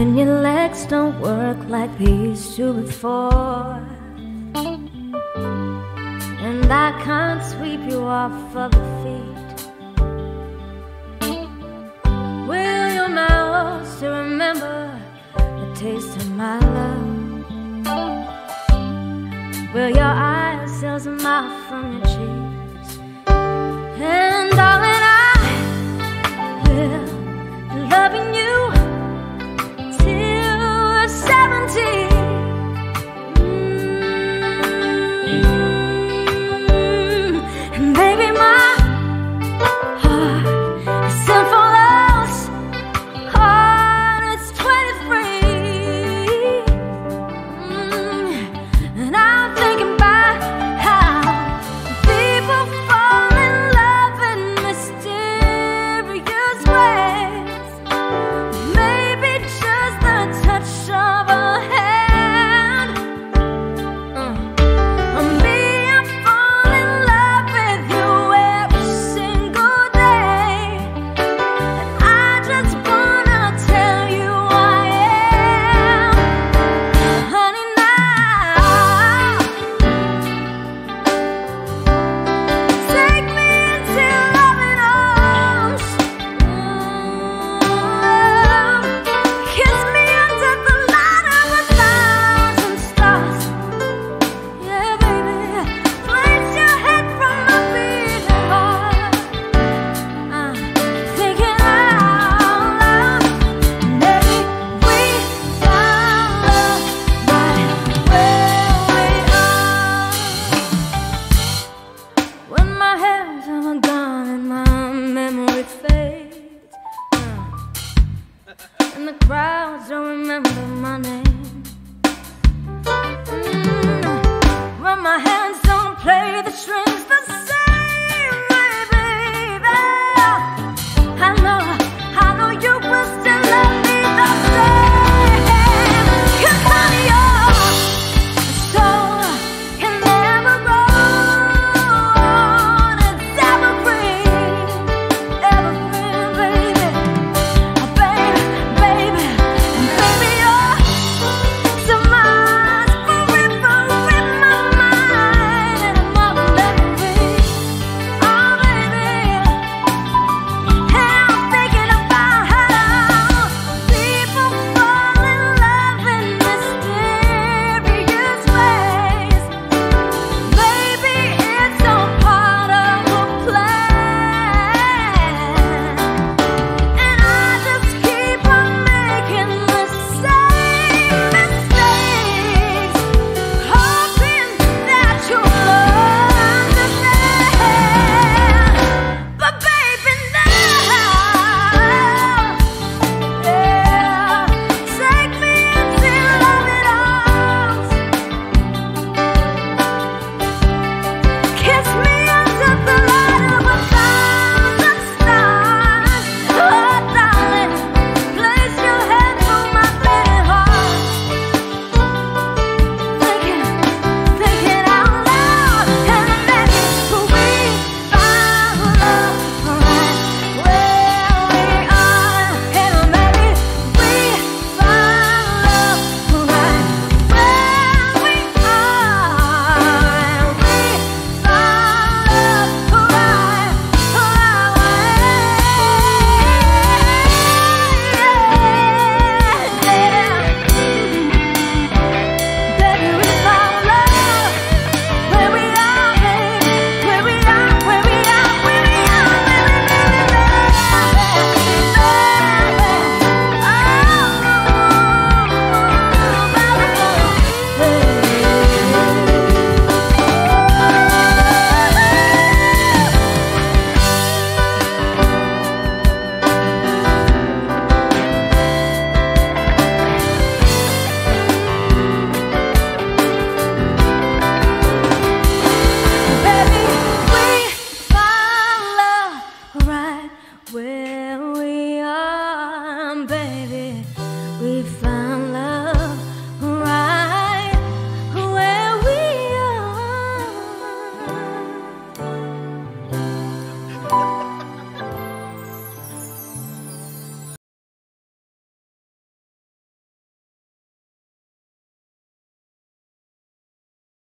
When your legs don't work like they used to before And I can't sweep you off of the feet Will your mouth still remember the taste of my love? Will your eyes still smile from your cheek? crowds don't remember my name. Mm, when my hands don't play.